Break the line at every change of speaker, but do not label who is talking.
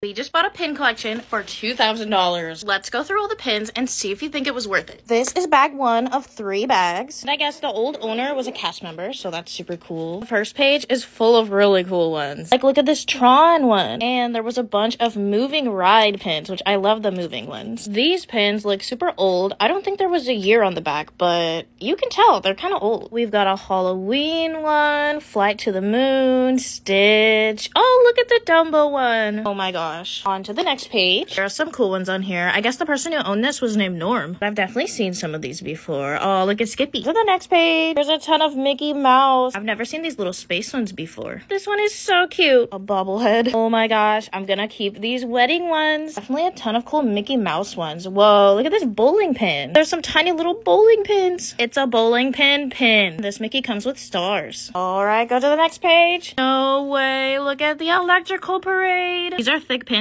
We just bought a pin collection for $2,000. Let's go through all the pins and see if you think it was worth it. This is bag one of three bags. And I guess the old owner was a cast member, so that's super cool. The first page is full of really cool ones. Like, look at this Tron one. And there was a bunch of moving ride pins, which I love the moving ones. These pins look super old. I don't think there was a year on the back, but you can tell they're kind of old. We've got a Halloween one, Flight to the Moon, Stitch. Oh, look at the Dumbo one. Oh my god gosh. On to the next page. There are some cool ones on here. I guess the person who owned this was named Norm. I've definitely seen some of these before. Oh, look at Skippy. To the next page. There's a ton of Mickey Mouse. I've never seen these little space ones before. This one is so cute. A bobblehead. Oh my gosh. I'm gonna keep these wedding ones. Definitely a ton of cool Mickey Mouse ones. Whoa, look at this bowling pin. There's some tiny little bowling pins. It's a bowling pin pin. This Mickey comes with stars. All right, go to the next page. No way. Look at the electrical parade. These are thick